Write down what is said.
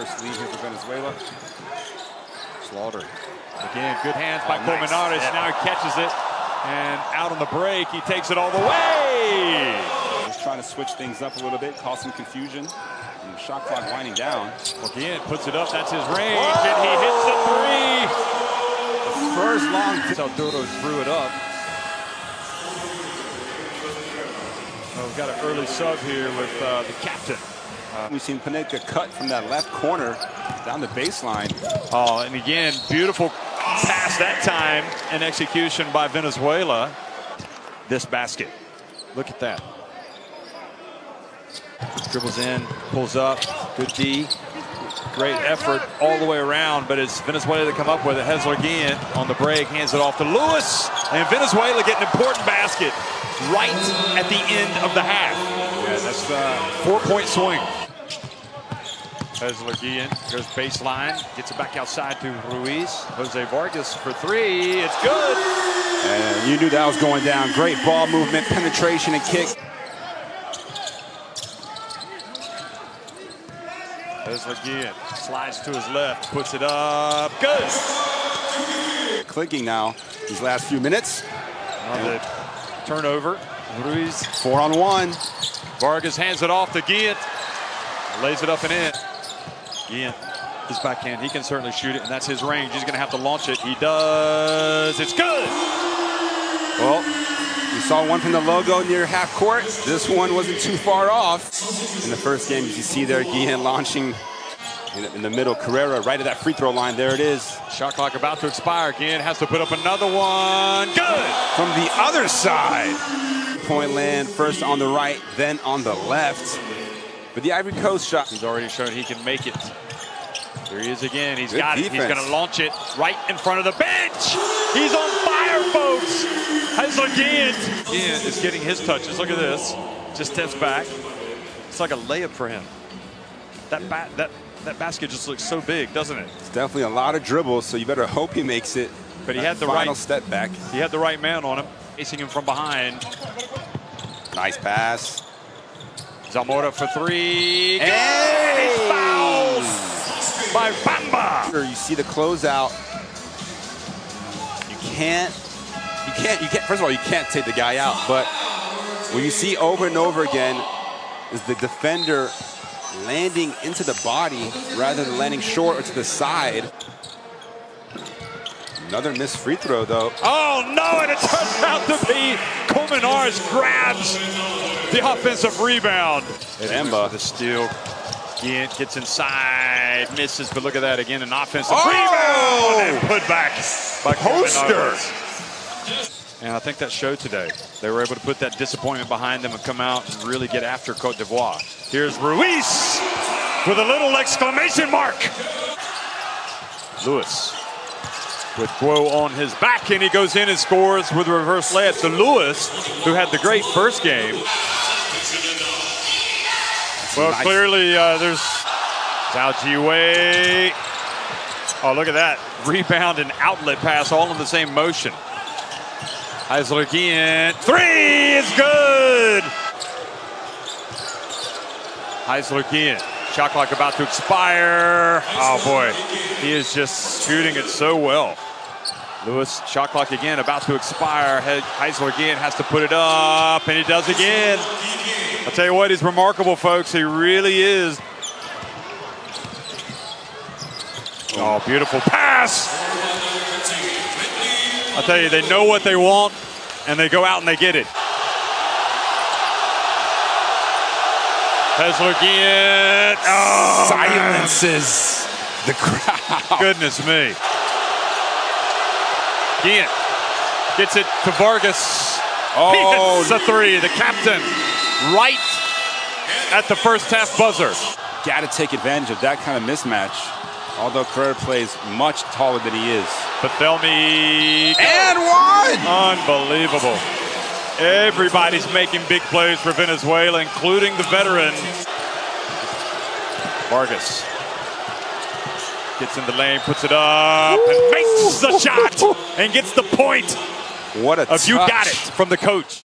first lead here for Venezuela. Slaughter. Again, good hands by Oh, nice. Colmenares. Yeah. Now he catches it. And out on the break, he takes it all the way. Just trying to switch things up a little bit, cause some confusion. And the shot clock winding down. Again, puts it up. That's his range. And he hits the three. The First long. Salduro threw it up. Oh, we've got an early sub here with uh, the captain. Uh, We've seen Panenka cut from that left corner down the baseline. Oh, and again, beautiful pass that time and execution by Venezuela. This basket. Look at that. Dribbles in, pulls up, good D. Great effort all the way around, but it's Venezuela to come up with it. Heissler Guillent on the break, hands it off to Lewis. And Venezuela get an important basket right at the end of the half. Yeah, that's uh, Four-point swing. Heissler Guillent goes baseline, gets it back outside to Ruiz. Jose Vargas for three. It's good. and you knew that was going down. Great ball movement, penetration, and kick. Heissler again, slides to his left, puts it up. Good. Clicking now these last few minutes. On the turnover, Ruiz. Four on one. Vargas hands it off to Guillent. Lays it up and in. Guillent, his backhand, he can certainly shoot it, and that's his range. He's going to have to launch it. He does. It's good. Well, we saw one from the logo near half court. This one wasn't too far off. In the first game, as you see there, Guillent launching in the, middle. Carrera right at that free throw line. There it is. Shot clock about to expire. Guillent has to put up another one. Good. From the other side. Point land, first on the right, then on the left. But the Ivory Coast shot. He's already shown he can make it. Here he is again. He's Good got it. He's going to launch it right in front of the bench. He's on fire, folks. Heissler Guillent Guillent is getting his touches. Look at this. Just steps back. It's like a layup for him. That bat, that that basket just looks so big, doesn't it? It's definitely a lot of dribbles, so you better hope he makes it. But he had the final right- step back. He had the right man on him, facing him from behind. Nice pass. Zamora for three. Good. Hey! He's fouled by Bamba. You see the closeout. You can't, you can't, you can't, first of all, you can't take the guy out, but what you see over and over again is the defender landing into the body rather than landing short or to the side. Another missed free throw though. Oh no, and it turns out to be Colmenares grabs the offensive rebound. Bamba. The steal. Gint gets inside, misses, but look at that again, an offensive Oh! rebound and put back by Poster. Colmenares. And I think that showed today. They were able to put that disappointment behind them and come out and really get after Cote d'Ivoire. Here's Ruiz with a little exclamation mark. Lewis with Guo on his back, and he goes in and scores with a reverse layup to Lewis, who had the great first game. Well, Nice. clearly uh, there's Zhao Jiwei. Oh, look at that. Rebound and outlet pass all in the same motion. Heissler again. Three is good. Heissler again. Shot clock about to expire. Oh, boy. He is just shooting it so well. Lewis, shot clock again, about to expire. He- Heissler again has to put it up, and he does again. I'll tell you what, he's remarkable, folks. He really is. Oh, beautiful pass. I'll tell you, they know what they want, and they go out and they get it. Heissler again. Oh, man. Silences the crowd. Goodness me. Gian gets it to Vargas. Oh, He hits a three. The captain right at the first half buzzer. got to take advantage of that kind of mismatch. Although Carrera plays much taller than he is. Bethelmy. And! Unbelievable. Everybody's making big plays for Venezuela, including the veteran. Vargas gets in the lane, puts it up, and makes the shot and gets the point What a of you got it from the coach.